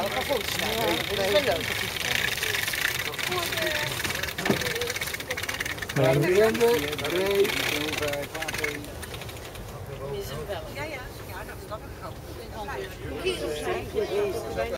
we gaan foto's maken. Dat is wel leuk. Ja, ja, ja, dat snap ik ook.